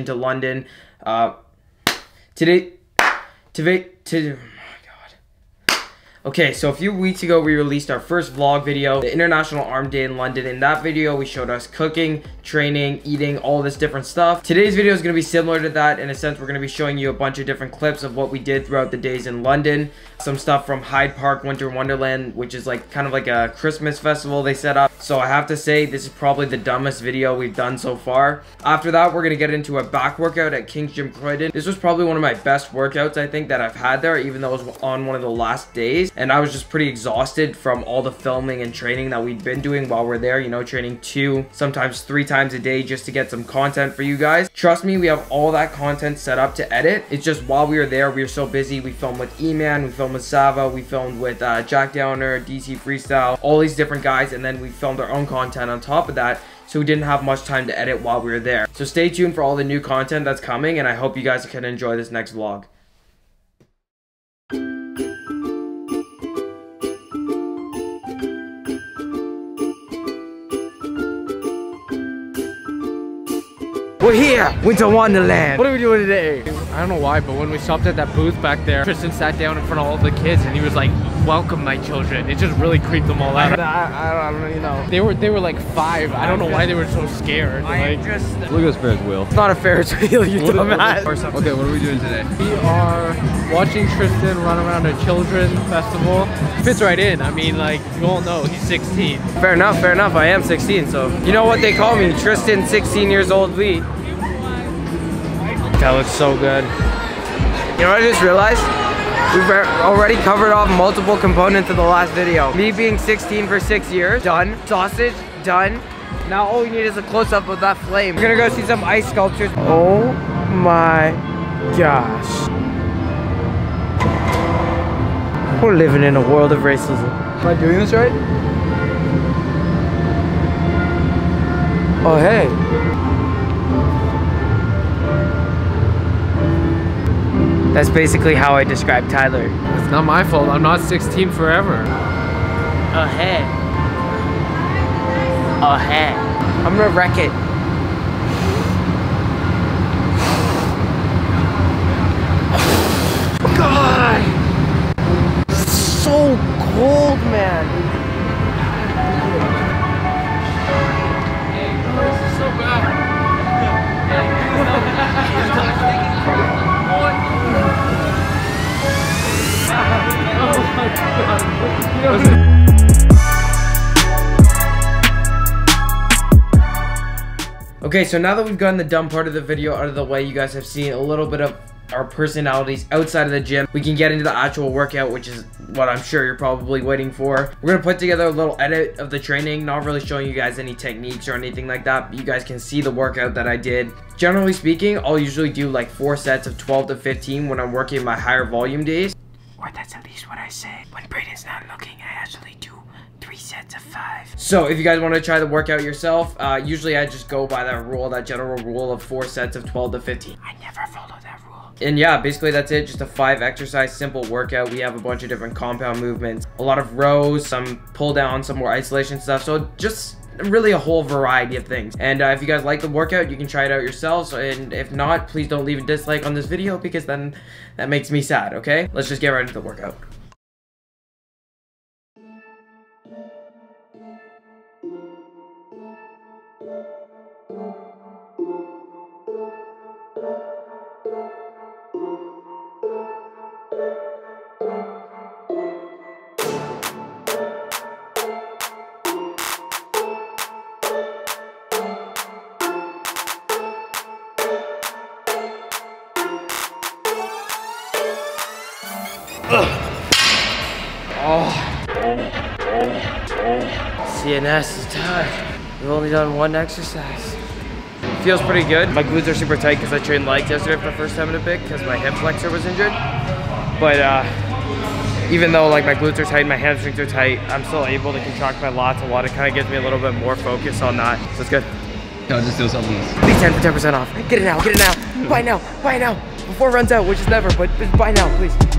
into London. Uh, today, today, today. Okay, so a few weeks ago we released our first vlog video, the International Arm Day in London. In that video, we showed us cooking, training, eating, all this different stuff. Today's video is going to be similar to that. In a sense, we're going to be showing you a bunch of different clips of what we did throughout the days in London. Some stuff from Hyde Park Winter Wonderland, which is like kind of like a Christmas festival they set up. So I have to say, this is probably the dumbest video we've done so far. After that, we're going to get into a back workout at King's Gym Croydon. This was probably one of my best workouts, I think, that I've had there, even though it was on one of the last days and I was just pretty exhausted from all the filming and training that we'd been doing while we're there, you know, training two, sometimes three times a day just to get some content for you guys. Trust me, we have all that content set up to edit. It's just while we were there, we were so busy. We filmed with E-Man, we filmed with Sava, we filmed with uh, Jack Downer, DC Freestyle, all these different guys, and then we filmed our own content on top of that so we didn't have much time to edit while we were there. So stay tuned for all the new content that's coming, and I hope you guys can enjoy this next vlog. We're here, Winter Wonderland. What are we doing today? I don't know why, but when we stopped at that booth back there, Tristyn sat down in front of all the kids and he was like, welcome my children. It just really creeped them all out. I, I, don't really know. They were they were like five. I don't know why they were so scared. I like, just... Look at this Ferris wheel. It's not a Ferris wheel, you What- dumbass. Okay, what are we doing today? we are watching Tristyn run around a children's festival. Fits right in. I mean, like, you all know, he's 16. Fair enough, fair enough. I am 16, so you know what they call me, Tristyn, 16 years old Lee. That looks so good. You know what I just realized? We've already covered off multiple components of the last video. Me being 16 for six years, done. Sausage, done. Now all we need is a close-up of that flame. We're gonna go see some ice sculptures. Oh my gosh. We're living in a world of racism. Am I doing this right? Oh, hey. That's basically how I describe Tyler. It's not my fault. I'm not 16 forever. Oh, hey. Oh, hey. I'm gonna wreck it. God! So cold, man. Okay, so now that we've gotten the dumb part of the video out of the way, you guys have seen a little bit of our personalities outside of the gym. We can get into the actual workout, which is what I'm sure you're probably waiting for. We're gonna put together a little edit of the training, not really showing you guys any techniques or anything like that, but you guys can see the workout that I did. Generally speaking, I'll usually do like four sets of 12 to 15 when I'm working my higher volume days. Or that's at least what I say. When Braedon's not looking, I actually do three sets of five. So if you guys want to try the workout yourself, uh, usually I just go by that rule, that general rule of four sets of 12 to 15. I never follow that rule. And yeah, basically that's it. Just a five exercise simple workout. We have a bunch of different compound movements, a lot of rows, some pull down, some more isolation stuff. So just really a whole variety of things. And uh, if you guys like the workout, you can try it out yourselves. And if not, please don't leave a dislike on this video because then that makes me sad, okay? Let's just get right into the workout. Oh. CNS is tired. We've only done one exercise. Feels pretty good. My glutes are super tight because I trained legs yesterday for the first time in a bit because my hip flexor was injured. But uh, even though like my glutes are tight, my hamstrings are tight, I'm still able to contract my lats a lot. It kind of gives me a little bit more focus on that. So it's good. No, just do something. Big 10 for 10% off. Get it now, get it now. Buy now, buy now. Before it runs out, which is never, but buy now, please.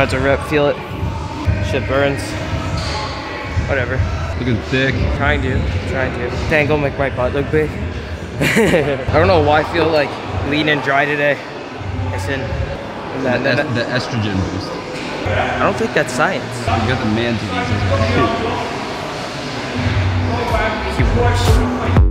About to rip, feel it. Shit burns. Whatever. Looking thick. Trying to, trying to. Tangle make my butt look big. I don't know why I feel like lean and dry today. Listen, and that, the, the estrogen boost. I don't think that's science. You got the man as well.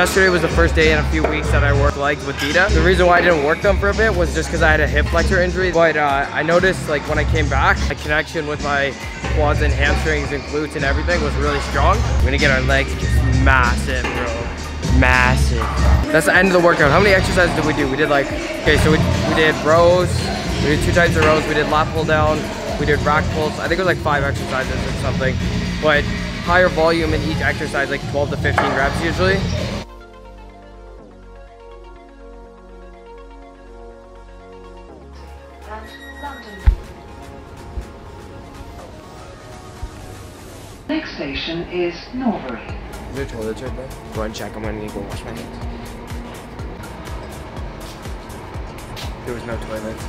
Yesterday was the first day in a few weeks that I worked legs with Dita. The reason why I didn't work them for a bit was just because I had a hip flexor injury. But uh, I noticed like when I came back, my connection with my quads and hamstrings and glutes and everything was really strong. We're gonna get our legs just massive, bro. Massive. That's the end of the workout. How many exercises did we do? We did like, okay, so we, we did rows, we did two types of rows, we did lat pull down, we did rack pulls. I think it was like five exercises or something. But higher volume in each exercise, like 12 to 15 reps usually. Next station is Norbury. Is there toilets right there? Go and check. I'm gonna need to go wash my hands. There was no toilets.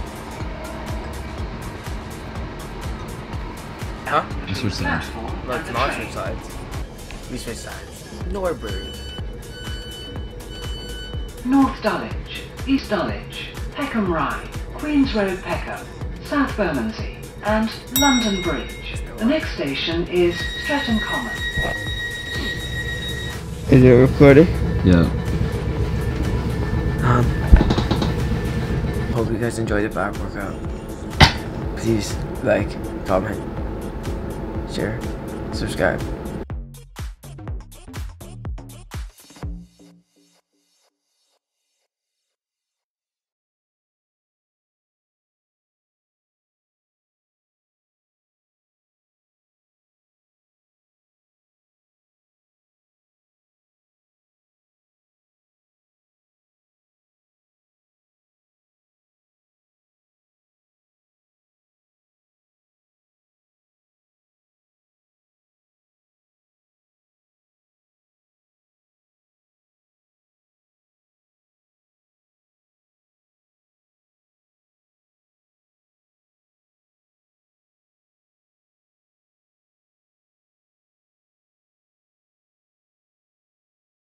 Huh? Just switch sides. Platform Let's the not train. switch sides. We switch sides. Norbury. North Dulwich, East Dulwich, Peckham Rye, Queens Road Peckham, South Bermondsey, and London Bridge. The next station is Streatham Common. Is it recording? Yeah. Um, hope you guys enjoyed the back workout. Please like, comment, share, subscribe.